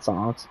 songs.